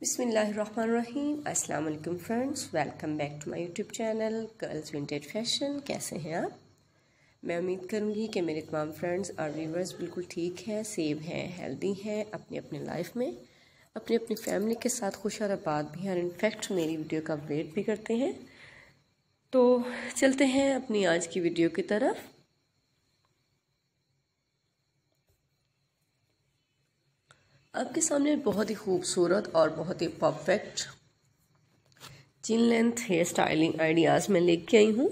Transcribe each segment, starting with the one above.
बिसमीम अस्सलाम friends, welcome back to my YouTube channel, girls vintage fashion. कैसे हैं आप? मैं उम्मीद करूँगी कि मेरे तमाम फ्रेंड्स और व्यूवर्स बिल्कुल ठीक हैं सेव हैं, हेल्दी हैं अपनी अपनी लाइफ में अपनी अपनी फैमिली के साथ खुश और आबाद भी हैं और इनफैक्ट मेरी वीडियो का वेट भी करते हैं। तो चलते हैं अपनी आज की वीडियो की तरफ़। आपके सामने बहुत ही खूबसूरत और बहुत ही perfect chin length hair styling ideas मैं लेके आई हूँ,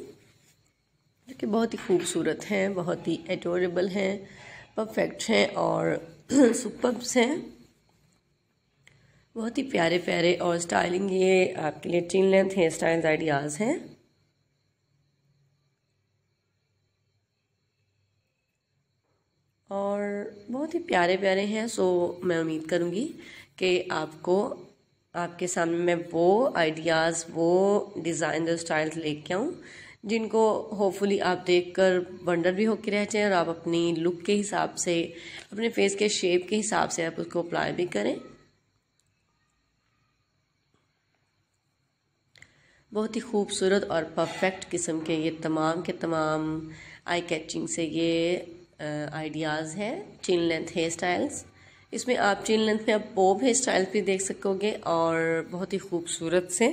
जो कि बहुत ही खूबसूरत हैं, बहुत ही एडोरेबल हैं परफेक्ट हैं और सुपर्ब्स हैं। बहुत ही प्यारे प्यारे और स्टाइलिंग ये आपके लिए chin length hair styles ideas हैं। और बहुत ही प्यारे प्यारे हैं सो मैं उम्मीद करूँगी कि आपको, आपके सामने मैं वो आइडियाज़ वो डिज़ाइन और स्टाइल्स लेके आऊँ, जिनको होपफुली आप देखकर वंडर भी होके रह जाएँ और आप अपनी लुक के हिसाब से, अपने फेस के शेप के हिसाब से आप उसको अप्लाई भी करें। बहुत ही खूबसूरत और परफेक्ट किस्म के ये तमाम के तमाम आई कैचिंग से ये आइडियाज़ हैं चिन लेंथ हेयर स्टाइल्स इसमें आप चिन लेंथ में आप बोब हेयर स्टाइल भी देख सकोगे और बहुत ही खूबसूरत से।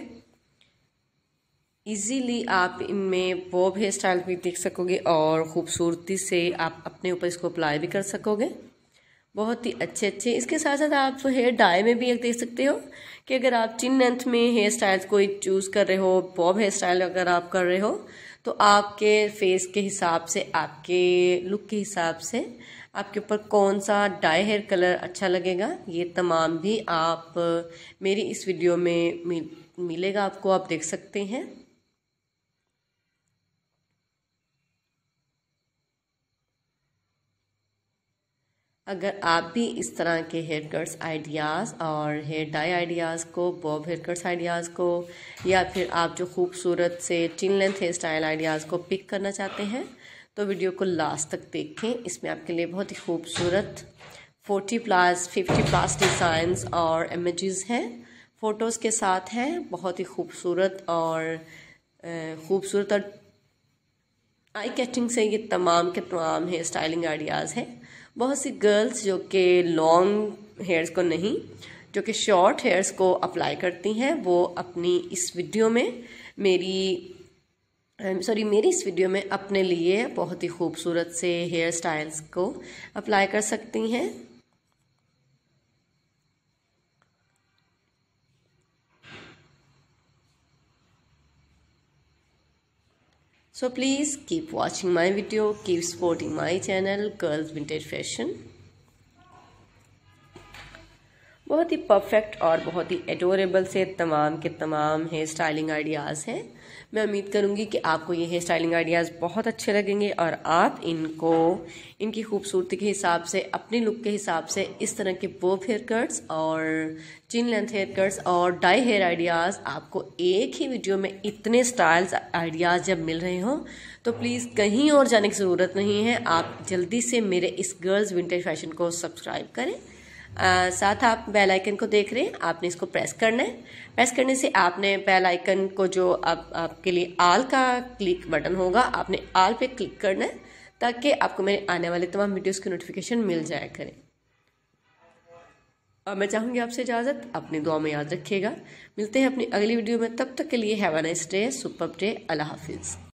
इजीली आप इनमें बोब हेयर स्टाइल भी देख सकोगे और ख़ूबसूरती से आप अपने ऊपर इसको अप्लाई भी कर सकोगे। बहुत ही अच्छे अच्छे इसके साथ साथ आप हेयर डाई में भी एक देख सकते हो कि अगर आप चिन लेंथ में हेयर स्टाइल कोई चूज़ कर रहे हो बॉब हेयर स्टाइल अगर आप कर रहे हो तो आपके फेस के हिसाब से, आपके लुक के हिसाब से आपके ऊपर कौन सा डाई हेयर कलर अच्छा लगेगा, ये तमाम भी आप मेरी इस वीडियो में मिलेगा, आपको आप देख सकते हैं। अगर आप भी इस तरह के हेयर कट्स आइडियाज़ और हेयर डाई आइडियाज़ को बॉब हेयर कट्स आइडियाज़ को, या फिर आप जो खूबसूरत से chin length hair style ideas को पिक करना चाहते हैं तो वीडियो को लास्ट तक देखें। इसमें आपके लिए बहुत ही खूबसूरत forty plus fifty plus designs और इमेजेस हैं। फ़ोटोज़ के साथ हैं, बहुत ही खूबसूरत और खूबसूरत और आई कैचिंग से ये तमाम के तमाम हेयर स्टाइलिंग आइडियाज़ हैं। बहुत सी गर्ल्स जो कि लॉन्ग हेयर्स को नहीं, जो कि शॉर्ट हेयर्स को अप्लाई करती हैं, वो अपनी इस वीडियो में मेरी सॉरी मेरी इस वीडियो में अपने लिए बहुत ही खूबसूरत से हेयर स्टाइल्स को अप्लाई कर सकती हैं। So please keep watching my video, keep supporting my channel Girls Vintage Fashion. बहुत ही परफेक्ट और बहुत ही एडोरेबल से तमाम के तमाम हेयर स्टाइलिंग आइडियाज़ हैं। मैं उम्मीद करूँगी कि आपको ये हेयर स्टाइलिंग आइडियाज़ बहुत अच्छे लगेंगे और आप इनको, इनकी खूबसूरती के हिसाब से, अपने लुक के हिसाब से इस तरह के बोफ हेयर कट्स और चिन लेंथ हेयर कट्स और डाई हेयर आइडियाज़ आपको एक ही वीडियो में इतने स्टाइल्स आइडियाज़ जब मिल रहे हों तो प्लीज़ कहीं और जाने की ज़रूरत नहीं है। आप जल्दी से मेरे इस गर्ल्स विंटेज फ़ैशन को सब्सक्राइब करें। आ, साथ आप बेल आइकन को देख रहे हैं आपने इसको प्रेस करना है। प्रेस करने से आपने बेल आइकन को जो आप आपके लिए आल का क्लिक बटन होगा आपने आल पे क्लिक करना है ताकि आपको मेरे आने वाले तमाम वीडियोस की नोटिफिकेशन मिल जाया करें। और मैं चाहूँगी आपसे इजाज़त अपनी दुआ में याद रखिएगा। मिलते हैं अपनी अगली वीडियो में तब तक के लिए have nice day super day अल्लाह हाफिज़